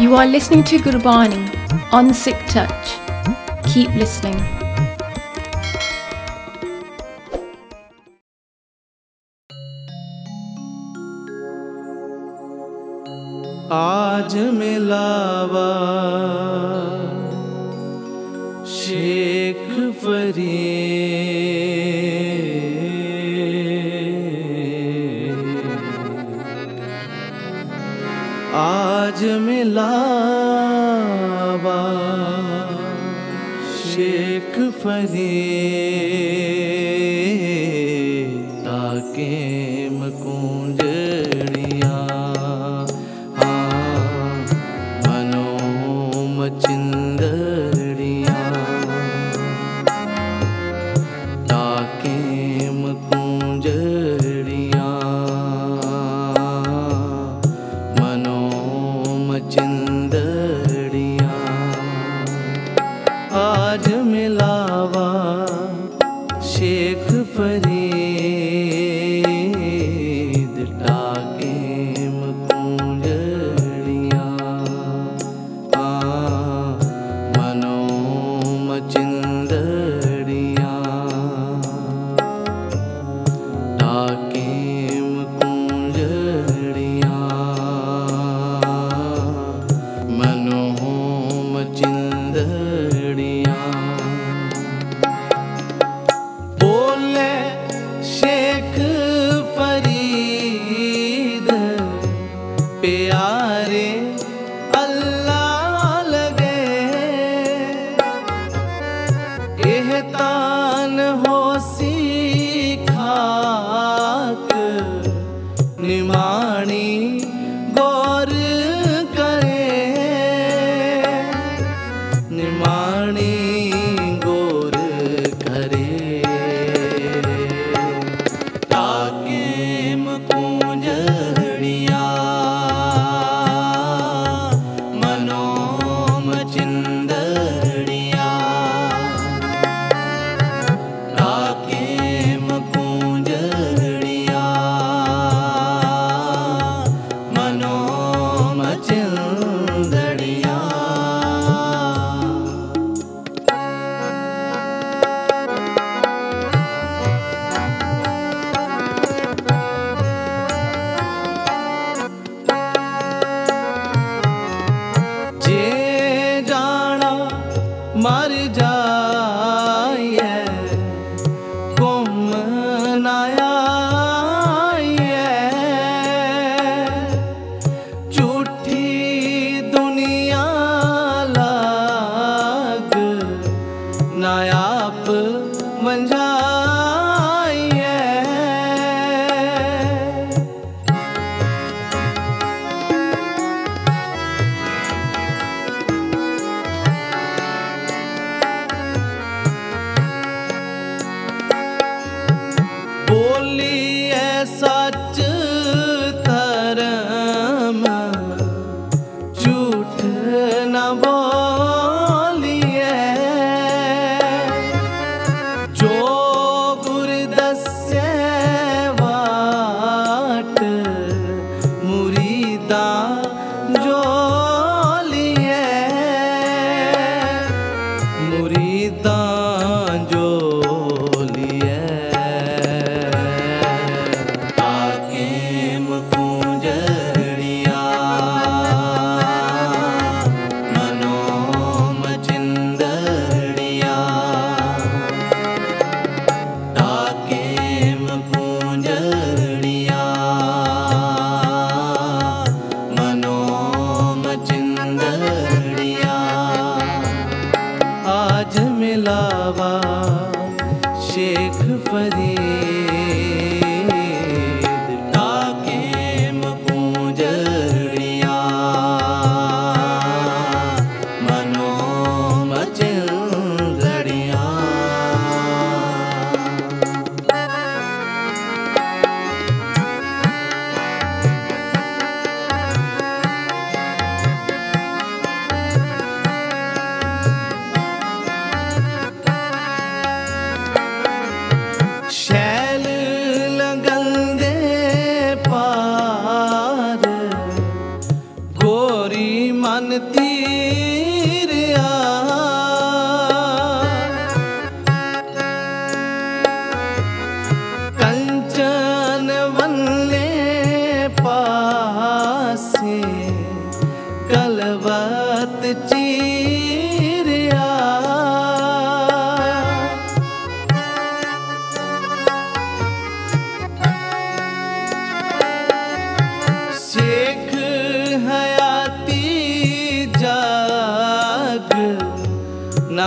You are listening to Gurbani on Sikh Touch. Keep listening. आज मिलावा शेख फरी शेख फरी ताके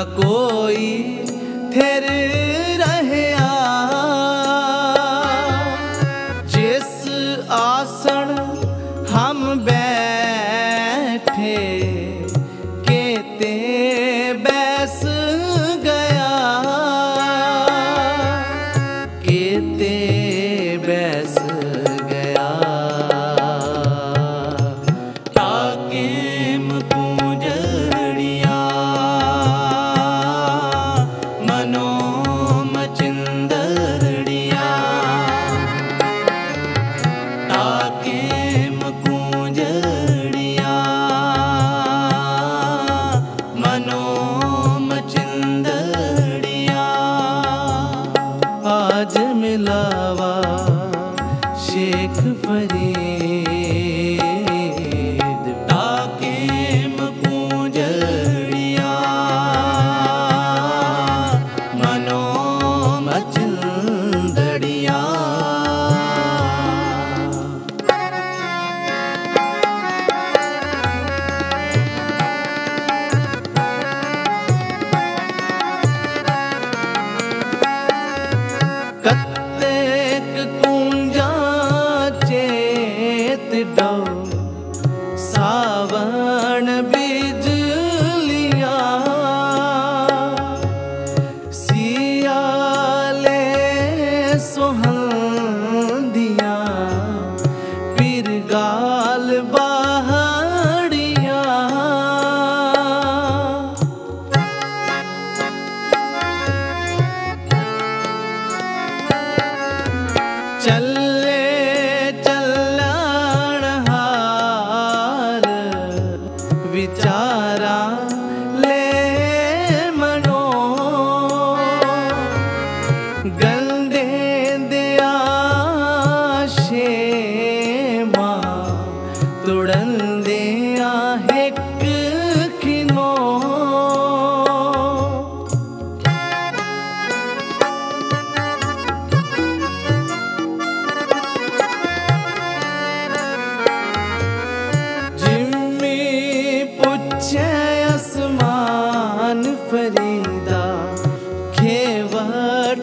कोई no বিচার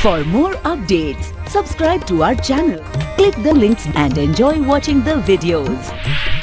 For more updates, subscribe to our channel, click the links and enjoy watching the videos.